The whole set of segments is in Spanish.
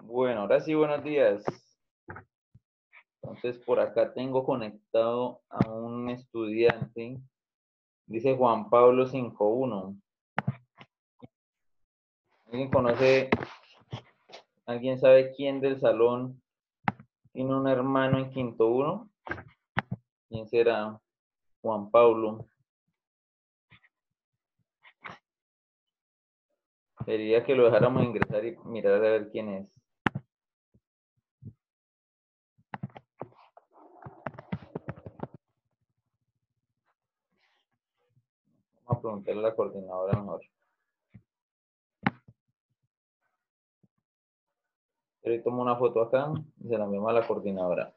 Bueno, ahora sí, buenos días. Entonces, por acá tengo conectado a un estudiante. Dice Juan Pablo 51. ¿Alguien conoce, alguien sabe quién del salón tiene un hermano en quinto uno? ¿Quién será? Juan Pablo. Quería que lo dejáramos ingresar y mirar a ver quién es. A preguntarle a la coordinadora mejor. Pero tomo una foto acá y se la enviamos a la coordinadora.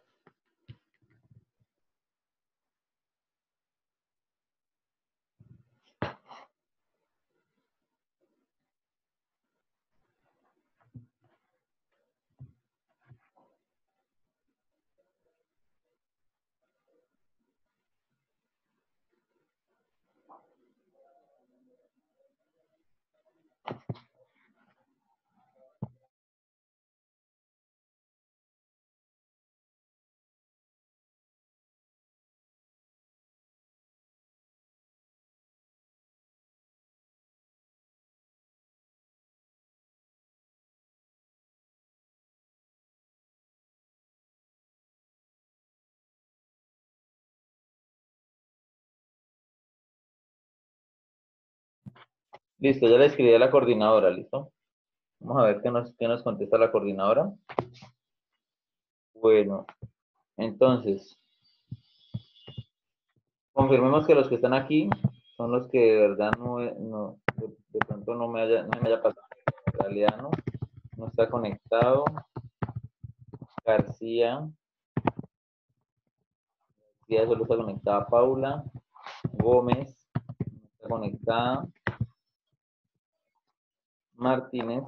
Listo, ya le escribí a la coordinadora, ¿listo? Vamos a ver qué nos, qué nos contesta la coordinadora. Bueno, entonces, confirmemos que los que están aquí son los que de verdad no, no de, de, pronto no me haya, no me haya pasado. Galeano no está conectado. García. García solo está conectada Paula. Gómez no está conectada. Martínez.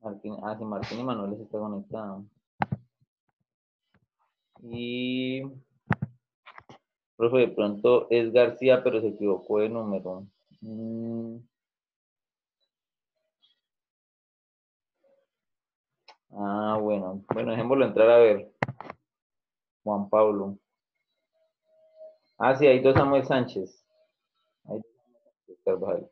Martín, ah, sí, Martín y Manuel está conectado. Y profe, de pronto es García, pero se equivocó de número. Mm. Ah, bueno. Bueno, dejémoslo entrar a ver. Juan Pablo. Ah, sí, hay dos Samuel Sánchez. Hay dos.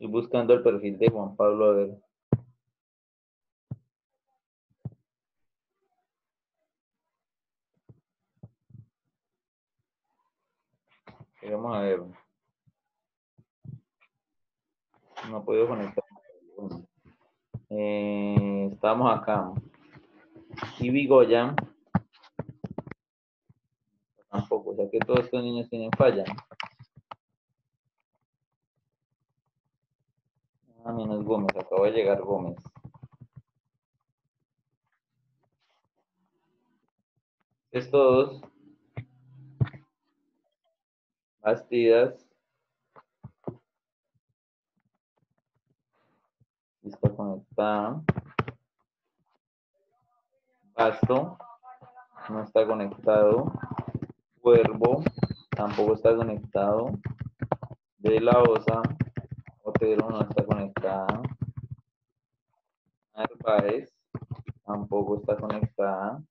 Estoy buscando el perfil de Juan Pablo a ver. Vamos a ver. No podido conectar. Eh, estamos acá. Y Vigoya. Tampoco. O sea que todos estos niños tienen falla. Ah, menos Gómez. Acaba de llegar Gómez. Es todos. Bastidas. Está conectada. Basto. No está conectado. Cuervo. Tampoco está conectado. De la Osa. Otero no está conectada. Narváez. Tampoco está conectada.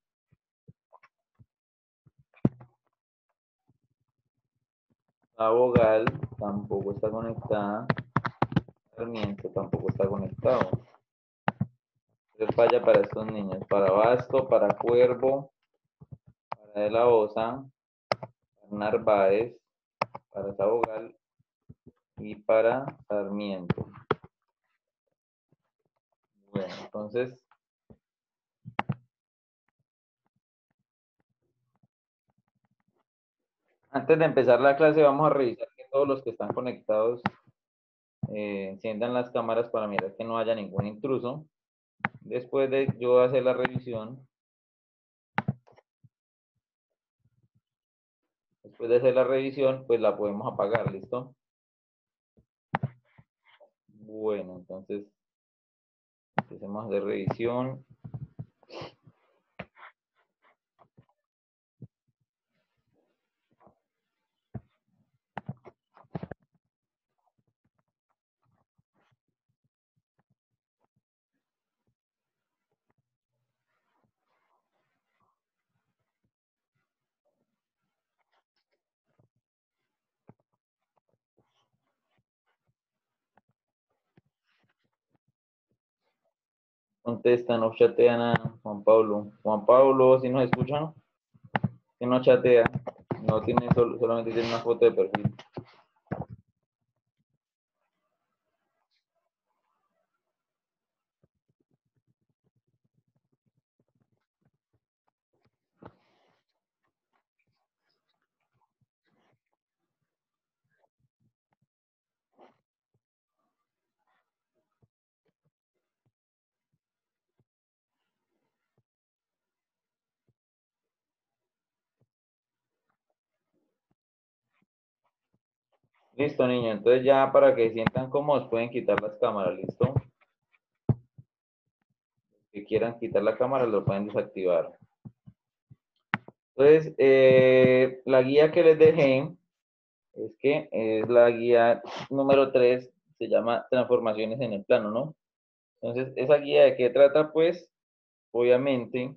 Abogal tampoco está conectada. Sarmiento tampoco está conectado. Entonces falla para estos niños. Para Basto, para Cuervo, para De la Osa, para Narváez, para Sabogal y para Sarmiento. Bueno, entonces Antes de empezar la clase vamos a revisar que todos los que están conectados eh, enciendan las cámaras para mirar que no haya ningún intruso. Después de yo hacer la revisión, Después de hacer la revisión, pues la podemos apagar, ¿listo? Bueno, entonces, empecemos de revisión. Contestan o chatean a Juan Pablo. Juan Pablo, si nos escuchan, que no chatea, no tiene solamente tiene una foto de perfil. Listo, niño. Entonces ya para que sientan cómodos pueden quitar las cámaras, ¿listo? que quieran quitar la cámara lo pueden desactivar. Entonces, eh, la guía que les dejé es que es la guía número 3, se llama Transformaciones en el plano, ¿no? Entonces, esa guía de qué trata, pues, obviamente,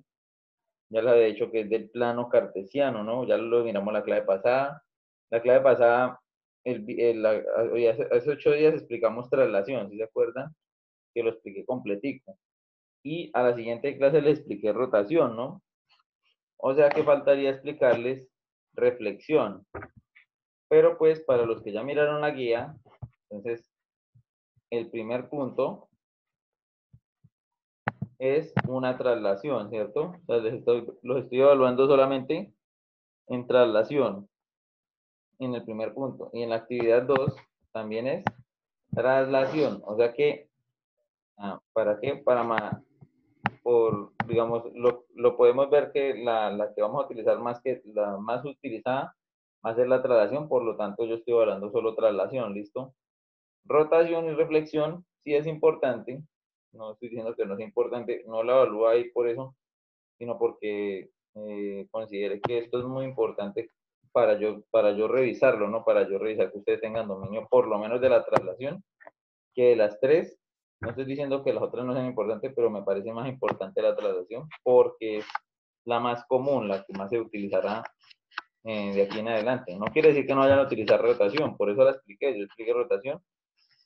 ya la he dicho que es del plano cartesiano, ¿no? Ya lo miramos la clave pasada. La clave pasada el, hace, ocho días explicamos traslación, si se acuerdan? Que lo expliqué completico. Y a la siguiente clase les expliqué rotación, ¿no? O sea que faltaría explicarles reflexión. Pero pues para los que ya miraron la guía, entonces el primer punto es una traslación, ¿cierto? O sea, los estoy evaluando solamente en traslación en el primer punto. Y en la actividad 2 también es traslación. O sea que, ah, ¿para qué? Para más, por, digamos, lo, lo podemos ver que la, la, que vamos a utilizar más que la más utilizada va a ser la traslación, por lo tanto yo estoy hablando solo traslación, ¿listo? Rotación y reflexión sí es importante, no estoy diciendo que no es importante, no la evalúo ahí por eso, sino porque eh, considere que esto es muy importante para yo, para yo revisarlo, ¿no? Para yo revisar que ustedes tengan dominio por lo menos de la traslación, que de las tres, no estoy diciendo que las otras no sean importantes, pero me parece más importante la traslación porque es la más común, la que más se utilizará eh, de aquí en adelante. No quiere decir que no vayan a utilizar rotación, por eso la expliqué, yo expliqué rotación.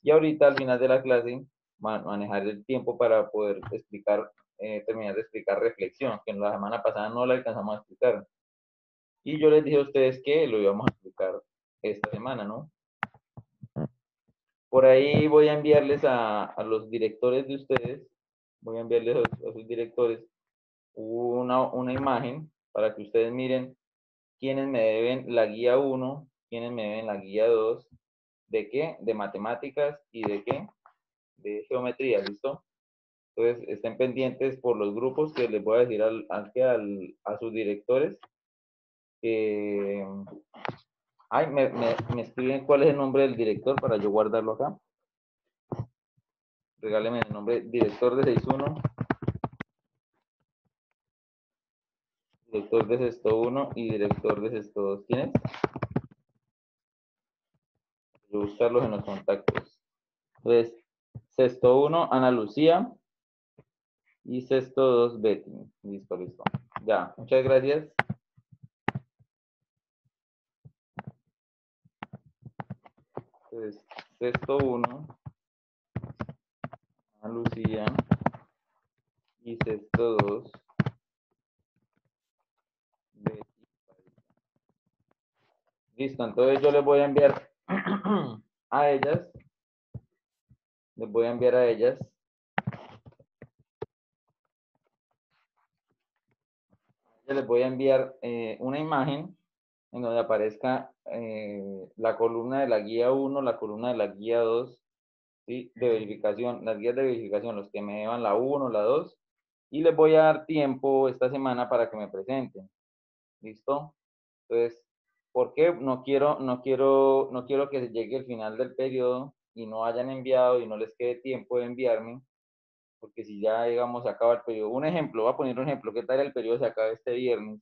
Y ahorita al final de la clase, manejar el tiempo para poder explicar, eh, terminar de explicar reflexión, que en la semana pasada no la alcanzamos a explicar. Y yo les dije a ustedes que lo íbamos a explicar esta semana, ¿no? Por ahí voy a enviarles a, los directores de ustedes, voy a enviarles a, sus directores una, una imagen para que ustedes miren quiénes me deben la guía 1, quiénes me deben la guía 2, ¿de qué? De matemáticas y de qué? De geometría, ¿listo? Entonces, estén pendientes por los grupos que les voy a decir al, al, a sus directores eh, ay, me, me, escriben cuál es el nombre del director para yo guardarlo acá. Regáleme el nombre, director de 61. Director de sexto 1 y director de sexto 2. ¿Quién es? A buscarlos en los contactos. Entonces, sexto 1, Ana Lucía. Y sexto 2, Betty. Listo, listo. Ya, muchas gracias. Entonces, sexto 1, a Lucía, y sexto 2, Listo, entonces yo les voy a enviar a ellas, les voy a enviar a ellas. Les voy a enviar eh, una imagen en donde aparezca eh, la columna de la guía 1, la columna de la guía 2, ¿sí? de verificación, las guías de verificación, los que me llevan la 1, la 2, y les voy a dar tiempo esta semana para que me presenten. ¿Listo? Entonces, ¿Por qué? No quiero, no quiero, no quiero que llegue el final del periodo y no hayan enviado y no les quede tiempo de enviarme, porque si ya, digamos, se acaba el periodo. Un ejemplo, voy a poner un ejemplo, ¿qué tal el periodo se acaba este viernes?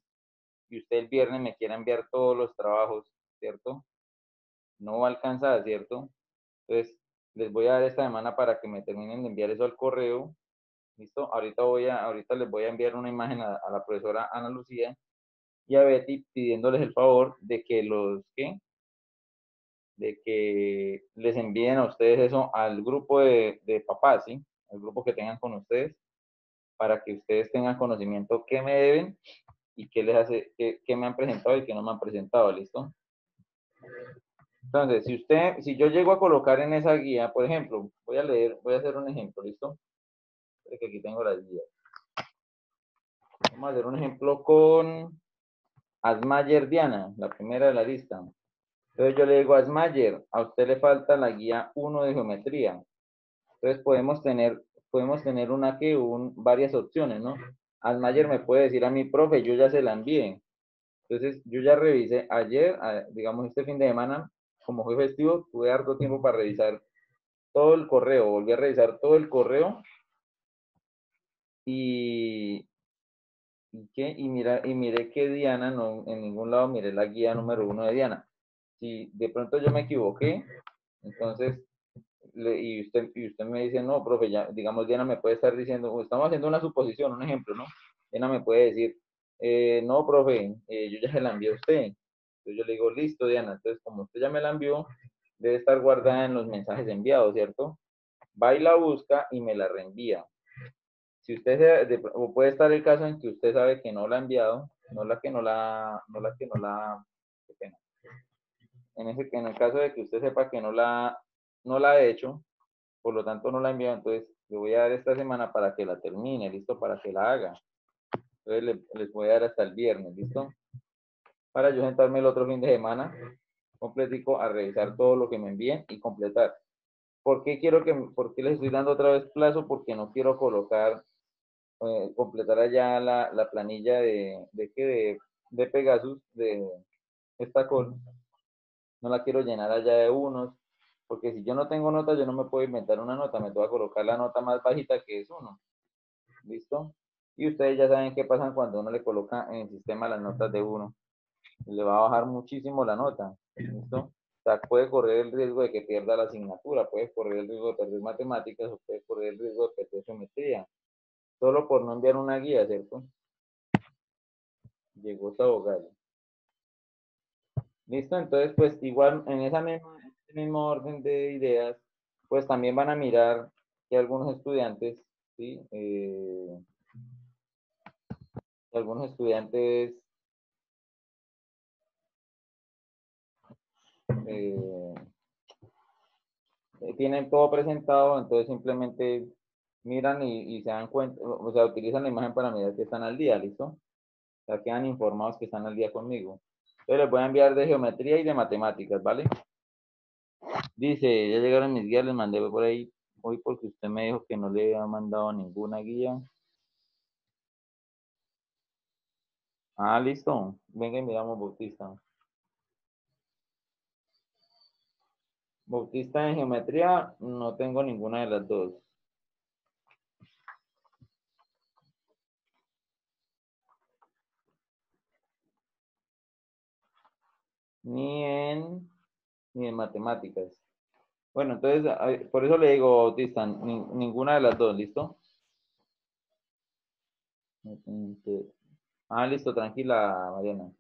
Y usted el viernes me quiere enviar todos los trabajos, ¿cierto? No va a alcanzar, ¿cierto? Entonces, les voy a dar esta semana para que me terminen de enviar eso al correo. ¿Listo? Ahorita, voy a, ahorita les voy a enviar una imagen a, la profesora Ana Lucía y a Betty pidiéndoles el favor de que los, ¿qué? De que les envíen a ustedes eso al grupo de, de papás, ¿sí? Al grupo que tengan con ustedes, para que ustedes tengan conocimiento qué me deben y qué les hace, qué, qué me han presentado y qué no me han presentado, ¿listo? Entonces, si usted, si yo llego a colocar en esa guía, por ejemplo, voy a leer, voy a hacer un ejemplo, ¿listo? Que aquí tengo las guías. Vamos a hacer un ejemplo con Asmayer Diana, la primera de la lista. Entonces yo le digo a Asmayer, a usted le falta la guía 1 de geometría. Entonces podemos tener, podemos tener una que un, varias opciones, ¿no? Asmayer me puede decir a mi profe, yo ya se la envié. Entonces yo ya revisé ayer, digamos este fin de semana, como fue festivo, tuve harto tiempo para revisar todo el correo, volví a revisar todo el correo y, y, ¿qué? y, mira, y miré que Diana, no, en ningún lado miré la guía número uno de Diana. Si de pronto yo me equivoqué, entonces, y, usted, y usted me dice, no, profe, digamos, Diana me puede estar diciendo, estamos haciendo una suposición, un ejemplo, ¿no? Diana me puede decir, eh, no, profe, eh, yo ya se la envié a usted. Entonces yo le digo, listo, Diana. Entonces, como usted ya me la envió, debe estar guardada en los mensajes enviados, ¿cierto? Va y la busca y me la reenvía. Si usted se, o puede estar el caso en que usted sabe que no la ha enviado, no la que no la, no la que no la. En, ese, en el caso de que usted sepa que no la, no la ha hecho, por lo tanto no la ha enviado, entonces le voy a dar esta semana para que la termine, listo, para que la haga. Entonces les voy a dar hasta el viernes, listo para yo sentarme el otro fin de semana completico a revisar todo lo que me envíen y completar. ¿Por qué quiero que, por qué les estoy dando otra vez plazo? Porque no quiero colocar, eh, completar allá la, la, planilla de, de, de, de Pegasus, de esta call. No la quiero llenar allá de unos, porque si yo no tengo nota, yo no me puedo inventar una nota, me tengo que colocar la nota más bajita que es uno. ¿Listo? Y ustedes ya saben qué pasa cuando uno le coloca en el sistema las notas de uno le va a bajar muchísimo la nota. ¿listo? O sea, puede correr el riesgo de que pierda la asignatura, puede correr el riesgo de perder matemáticas o puede correr el riesgo de perder geometría. Solo por no enviar una guía, ¿cierto? Llegó esta abogado. Listo, entonces pues igual en esa misma, mismo orden de ideas, pues también van a mirar que algunos estudiantes, ¿sí? Eh, algunos estudiantes Eh, tienen todo presentado, entonces simplemente miran y, se dan cuenta, o sea, utilizan la imagen para mirar que están al día, ¿listo? O sea, quedan informados que están al día conmigo. Entonces les voy a enviar de geometría y de matemáticas, ¿vale? Dice, ya llegaron mis guías, les mandé por ahí hoy porque usted me dijo que no le ha mandado ninguna guía. Ah, listo. Venga y miramos Bautista. Bautista en geometría, no tengo ninguna de las dos. Ni en, ni en matemáticas. Bueno, entonces, por eso le digo Bautista, ninguna de las dos, ¿listo? Ah, listo, tranquila, Mariana.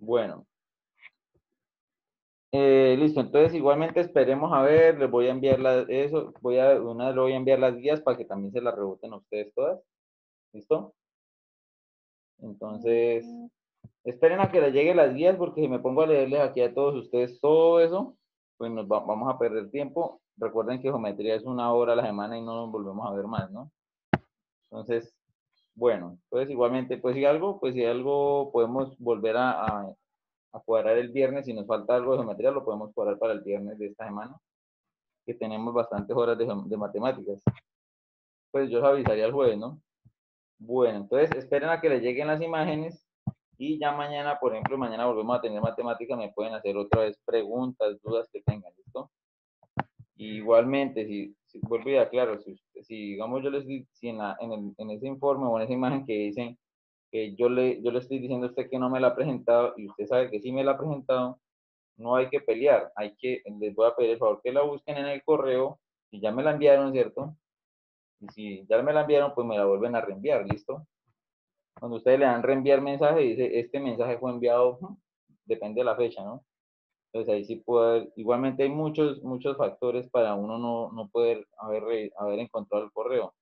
Bueno. Eh, listo, entonces igualmente esperemos a ver, les voy a enviar las, eso, voy a, una vez le voy a enviar las guías para que también se las reboten a ustedes todas. ¿Listo? Entonces, esperen a que les lleguen las guías porque si me pongo a leerles aquí a todos ustedes todo eso, pues nos vamos a perder tiempo. Recuerden que geometría es una hora a la semana y no nos volvemos a ver más, ¿no? Entonces, bueno, pues igualmente, pues si algo, pues si algo podemos volver a, a, cuadrar el viernes, si nos falta algo de geometría, lo podemos cuadrar para el viernes de esta semana, que tenemos bastantes horas de, matemáticas. Pues yo os avisaría el jueves, ¿no? Bueno, entonces esperen a que les lleguen las imágenes y ya mañana, por ejemplo, mañana volvemos a tener matemática, me pueden hacer otra vez preguntas, dudas que tengan, ¿listo? igualmente, si, si vuelvo ya claro, si, si, digamos yo les si en, la, en, el, en, ese informe o en esa imagen que dicen que yo le, yo le estoy diciendo a usted que no me la ha presentado y usted sabe que sí me la ha presentado, no hay que pelear, hay que, les voy a pedir el favor que la busquen en el correo, y ya me la enviaron, ¿cierto? Y si ya me la enviaron, pues me la vuelven a reenviar, ¿listo? Cuando ustedes le dan reenviar mensaje, dice, este mensaje fue enviado, depende de la fecha, ¿no? Entonces ahí sí puede igualmente hay muchos, muchos factores para uno no, no poder haber, haber encontrado el correo.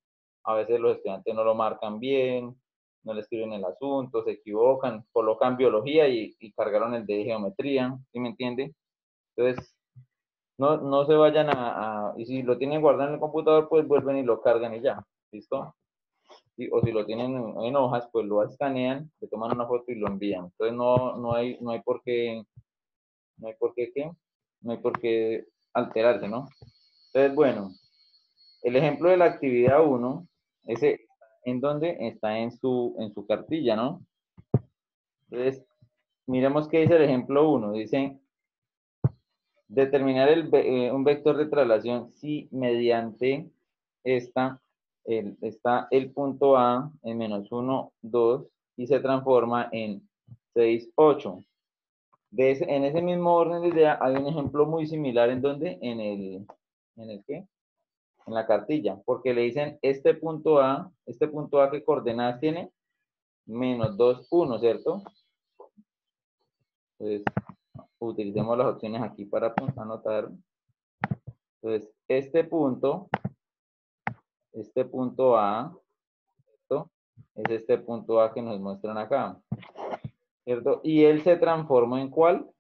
A veces los estudiantes no lo marcan bien, no le escriben el asunto, se equivocan, colocan biología y, y cargaron el de geometría, ¿sí me entiende? Entonces, no, no se vayan a, y si lo tienen guardado en el computador, pues vuelven y lo cargan y ya, ¿listo? o si lo tienen en, hojas, pues lo escanean, le toman una foto y lo envían. Entonces no, no, hay, no hay por qué, no hay por qué, ¿qué? No hay por qué alterarse, ¿no? Entonces, bueno, el ejemplo de la actividad 1, ese, ¿en dónde? Está en su, en su cartilla, ¿no? Entonces, miremos qué dice el ejemplo 1. Dice, Determinar el, eh, un vector de traslación si mediante esta el, está el punto A en menos 1, 2 y se transforma en 6, 8. De en ese mismo orden de idea hay un ejemplo muy similar en donde en el, ¿en el qué? En la cartilla, porque le dicen este punto A, este punto A que coordenadas tiene, menos 2, 1, ¿cierto? Entonces, utilicemos las opciones aquí para anotar. Entonces, este punto, este punto A, ¿cierto? Es este punto A que nos muestran acá, ¿cierto? Y él se transforma en cuál?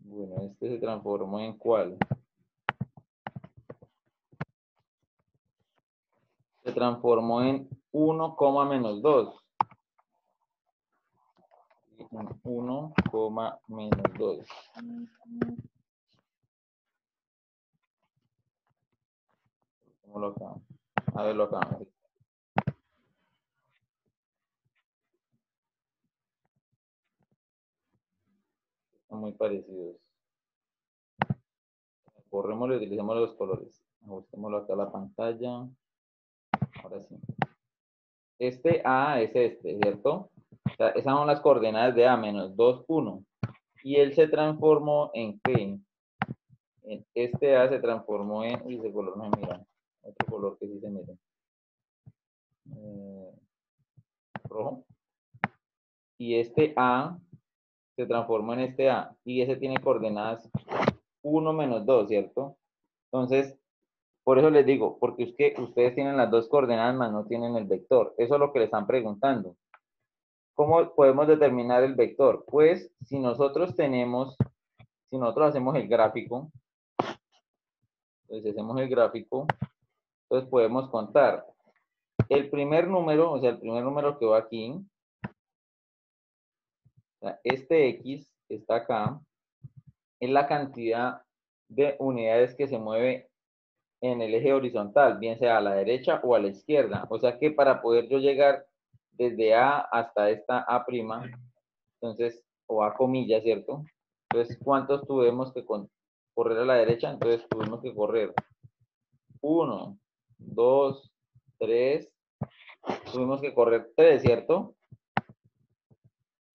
Bueno, este se transformó en cuál? Se transformó en 1, menos 2. 1, menos 2. ¿Cómo lo acá? A verlo acá. muy parecidos. Borrémoslo y utilicemos los colores. Ajustémoslo acá a la pantalla. Ahora sí. Este A es este, ¿cierto? Esas son las coordenadas de A menos 2, 1. Y él se transformó en qué? este A se transformó en, uy, ese color no se mira, otro color que sí se mira. Eh, rojo. Y este A se transforma en este A y ese tiene coordenadas 1 menos 2, ¿cierto? Entonces, por eso les digo, porque es que ustedes tienen las dos coordenadas más no tienen el vector. Eso es lo que le están preguntando. ¿Cómo podemos determinar el vector? Pues si nosotros tenemos, si nosotros hacemos el gráfico, entonces hacemos el gráfico, entonces podemos contar el primer número, o sea, el primer número que va aquí, este X está acá, es la cantidad de unidades que se mueve en el eje horizontal, bien sea a la derecha o a la izquierda. O sea que para poder yo llegar desde A hasta esta A', entonces, o A comilla, ¿cierto? Entonces, ¿cuántos tuvimos que correr a la derecha? Entonces, tuvimos que correr 1, 2, 3, tuvimos que correr 3, ¿cierto?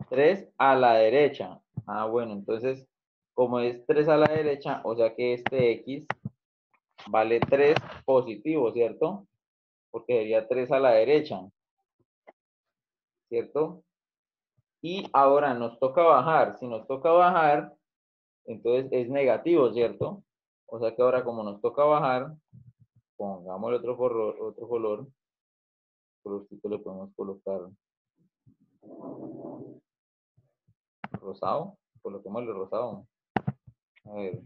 3 a la derecha. Ah, bueno, entonces, como es 3 a la derecha, o sea que este X vale 3 positivo, ¿cierto? Porque sería 3 a la derecha. ¿Cierto? Y ahora nos toca bajar. Si nos toca bajar, entonces es negativo, ¿cierto? O sea que ahora como nos toca bajar, pongamos otro color, otro color. Colorcito le podemos colocar rosado. Coloquémosle rosado. A ver.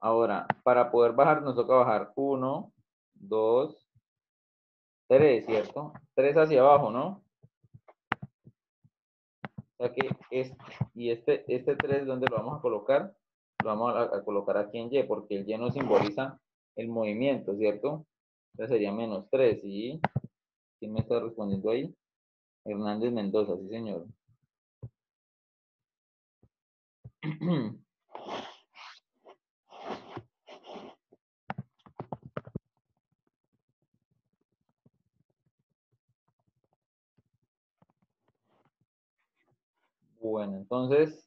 Ahora, para poder bajar, nos toca bajar 1, 2, 3, ¿cierto? 3 hacia abajo, ¿no? O sea que este, y este, este 3, ¿dónde lo vamos a colocar? Lo vamos a, colocar aquí en Y, porque el Y nos simboliza el movimiento, ¿cierto? Entonces sería menos 3, ¿y quién me está respondiendo ahí? Hernández Mendoza, sí señor. Bueno, entonces,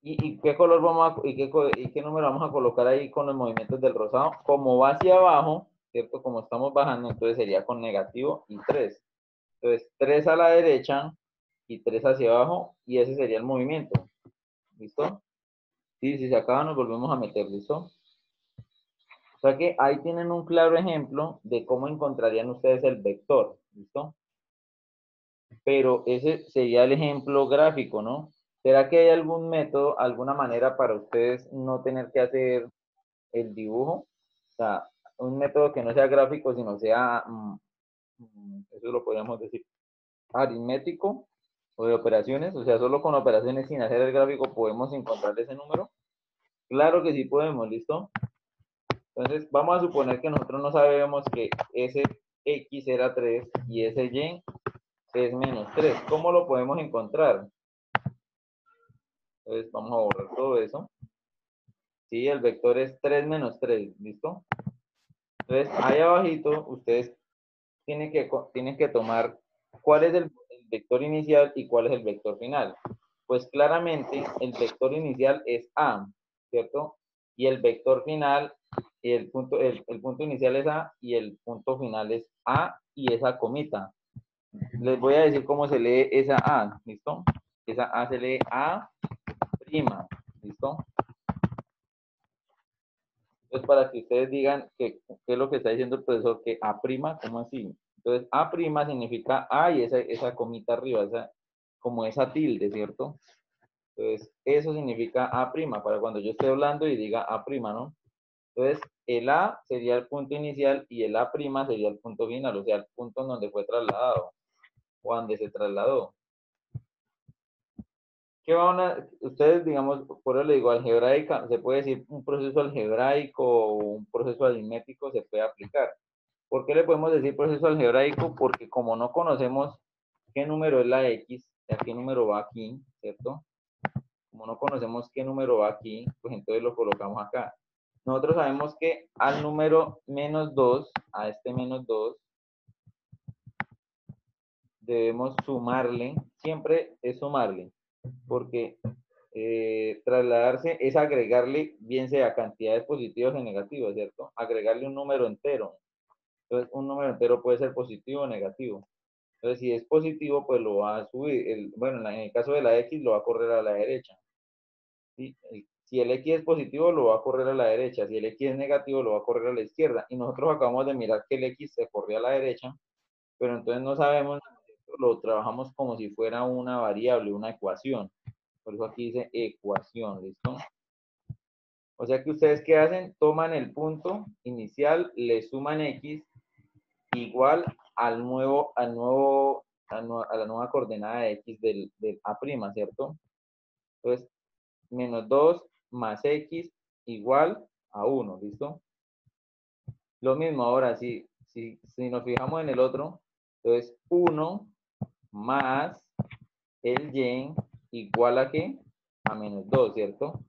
¿y, qué color vamos a, y y qué número vamos a colocar ahí con los movimientos del rosado? Como va hacia abajo, ¿cierto? Como estamos bajando, entonces sería con negativo y 3. Entonces, 3 a la derecha y 3 hacia abajo, y ese sería el movimiento. ¿Listo? Y si se acaba, nos volvemos a meter, ¿listo? O sea que ahí tienen un claro ejemplo de cómo encontrarían ustedes el vector, ¿listo? Pero ese sería el ejemplo gráfico, ¿no? ¿Será que hay algún método, alguna manera para ustedes no tener que hacer el dibujo? O sea, un método que no sea gráfico, sino sea, mm, mm, eso lo podríamos decir, aritmético o de operaciones, o sea, solo con operaciones sin hacer el gráfico podemos encontrar ese número. Claro que sí podemos, ¿listo? Entonces, vamos a suponer que nosotros no sabemos que ese X era 3 y ese Y es menos 3. ¿Cómo lo podemos encontrar? Entonces vamos a borrar todo eso. Sí, el vector es 3 menos 3, ¿listo? Entonces, ahí abajito, ustedes tienen que, tienen que tomar cuál es el, vector inicial y cuál es el vector final. Pues claramente el vector inicial es A, ¿cierto? Y el vector final, el punto, el punto inicial es A y el punto final es A y esa comita les voy a decir cómo se lee esa A, ¿listo? Esa A se lee A prima, ¿listo? Entonces, para que ustedes digan qué es lo que está diciendo el profesor, que A prima, ¿cómo así? Entonces, A prima significa A y esa, esa comita arriba, esa, como esa tilde, ¿cierto? Entonces, eso significa A prima, para cuando yo esté hablando y diga A prima, ¿no? Entonces, el A sería el punto inicial y el A prima sería el punto final, o sea, el punto en donde fue trasladado o donde se trasladó. ¿Qué van a, ustedes, digamos, por eso le digo, algebraica, se puede decir un proceso algebraico o un proceso aritmético se puede aplicar. ¿Por qué le podemos decir proceso algebraico? Porque como no conocemos qué número es la X, o qué número va aquí, ¿cierto? Como no conocemos qué número va aquí, pues entonces lo colocamos acá. Nosotros sabemos que al número menos 2, a este menos 2, debemos sumarle, siempre es sumarle, porque eh, trasladarse es agregarle, bien sea cantidades positivas o negativas, ¿cierto? Agregarle un número entero. Entonces, un número entero puede ser positivo o negativo. Entonces, si es positivo, pues lo va a subir. Bueno, en el caso de la X, lo va a correr a la derecha. ¿sí? Si el X es positivo, lo va a correr a la derecha. Si el X es negativo, lo va a correr a la izquierda. Y nosotros acabamos de mirar que el X se corría a la derecha, pero entonces no sabemos lo trabajamos como si fuera una variable, una ecuación. Por eso aquí dice ecuación, ¿listo? O sea que ustedes qué hacen? Toman el punto inicial, le suman x igual al nuevo, al nuevo, a, la nueva coordenada de x del, a', ¿cierto? Entonces, menos 2 más x igual a 1, ¿listo? Lo mismo ahora, si, si, si nos fijamos en el otro, entonces 1 más el y igual a qué? A menos 2, ¿cierto?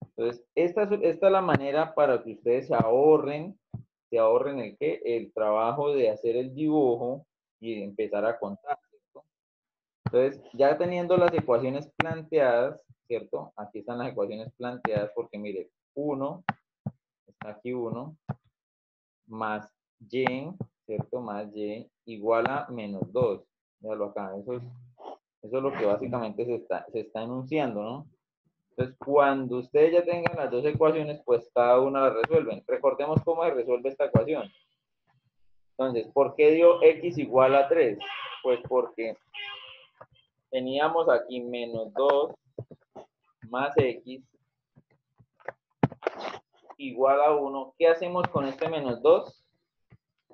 Entonces, esta es, esta es la manera para que ustedes se ahorren, se ahorren el qué? El trabajo de hacer el dibujo y empezar a contar, ¿cierto? Entonces, ya teniendo las ecuaciones planteadas, ¿cierto? Aquí están las ecuaciones planteadas porque mire, 1, está aquí 1, más y, ¿cierto? Más y igual a menos 2. Míralo acá, eso es, lo que básicamente se está, se está enunciando, ¿no? Entonces, cuando ustedes ya tengan las dos ecuaciones, pues cada una la resuelven. Recordemos cómo se resuelve esta ecuación. Entonces, ¿por qué dio x igual a 3? Pues porque teníamos aquí menos 2 más x igual a 1. ¿Qué hacemos con este menos 2?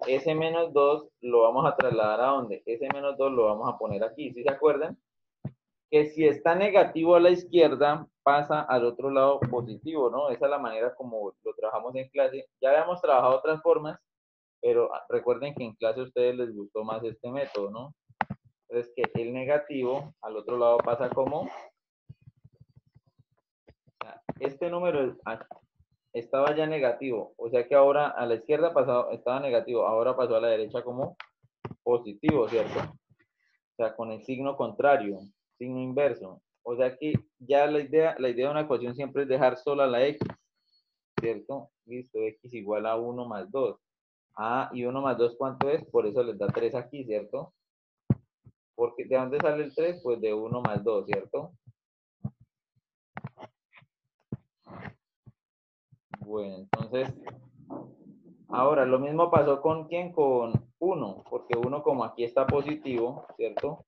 Ese menos 2 lo vamos a trasladar a dónde? Ese menos 2 lo vamos a poner aquí. ¿Sí se acuerdan? Que si está negativo a la izquierda, pasa al otro lado positivo, ¿no? Esa es la manera como lo trabajamos en clase. Ya habíamos trabajado otras formas, pero recuerden que en clase a ustedes les gustó más este método, ¿no? Entonces que el negativo al otro lado pasa como este número estaba ya negativo, o sea que ahora a la izquierda pasado, estaba negativo, ahora pasó a la derecha como positivo, ¿cierto? O sea, con el signo contrario, signo inverso. O sea que ya la idea, la idea de una ecuación siempre es dejar sola la x, ¿cierto? Listo, x igual a 1 más 2. Ah, y 1 más 2, ¿cuánto es? Por eso les da 3 aquí, ¿cierto? Porque ¿de dónde sale el 3? Pues de 1 más 2, ¿cierto? Bueno, entonces, ahora lo mismo pasó con quién? Con 1, porque 1 como aquí está positivo, ¿cierto?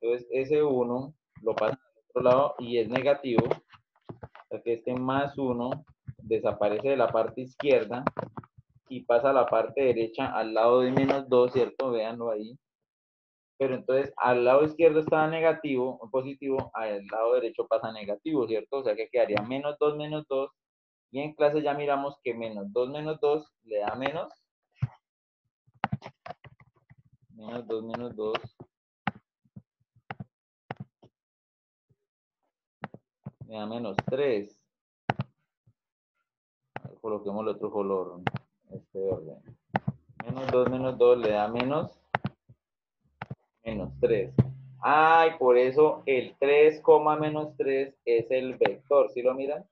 Entonces ese 1 lo pasa al otro lado y es negativo. O sea que este más 1 desaparece de la parte izquierda y pasa a la parte derecha al lado de menos 2, ¿cierto? Véanlo ahí. Pero entonces al lado izquierdo estaba negativo, positivo, al lado derecho pasa negativo, ¿cierto? O sea que quedaría menos 2, menos 2. Y en clase ya miramos que menos 2, menos 2 le da menos. Menos 2, menos 2. Me da menos 3. Coloquemos el otro color este orden. Menos 2 menos 2 le da menos, menos 3. Ay, por eso el 3, menos 3 es el vector. ¿Sí lo miran?